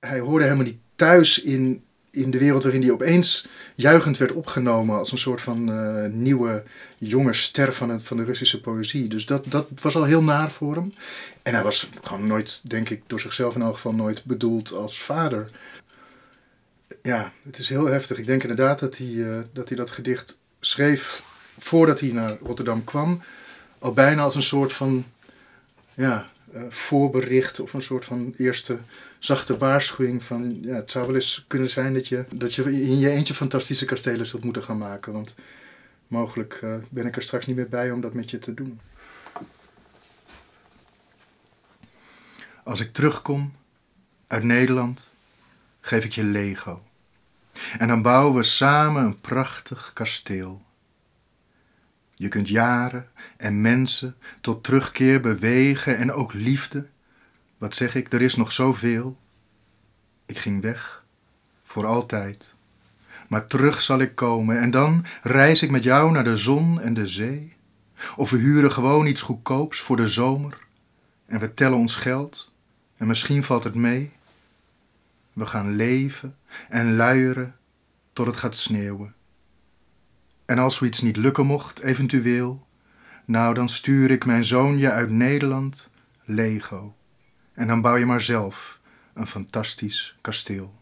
hij hoorde helemaal niet thuis in, in de wereld waarin hij opeens juichend werd opgenomen als een soort van eh, nieuwe jonge ster van, het, van de Russische poëzie. Dus dat, dat was al heel naar voor hem. En hij was gewoon nooit, denk ik, door zichzelf in elk geval nooit bedoeld als vader. Ja, het is heel heftig. Ik denk inderdaad dat hij, eh, dat, hij dat gedicht schreef voordat hij naar Rotterdam kwam. Al bijna als een soort van ja, uh, voorbericht of een soort van eerste zachte waarschuwing van ja, het zou wel eens kunnen zijn dat je, dat je in je eentje fantastische kastelen zult moeten gaan maken. Want mogelijk uh, ben ik er straks niet meer bij om dat met je te doen. Als ik terugkom uit Nederland, geef ik je Lego. En dan bouwen we samen een prachtig kasteel. Je kunt jaren en mensen tot terugkeer bewegen en ook liefde. Wat zeg ik, er is nog zoveel. Ik ging weg, voor altijd. Maar terug zal ik komen en dan reis ik met jou naar de zon en de zee. Of we huren gewoon iets goedkoops voor de zomer en we tellen ons geld en misschien valt het mee. We gaan leven en luieren tot het gaat sneeuwen. En als zoiets niet lukken mocht, eventueel, nou dan stuur ik mijn zoonje uit Nederland Lego. En dan bouw je maar zelf een fantastisch kasteel.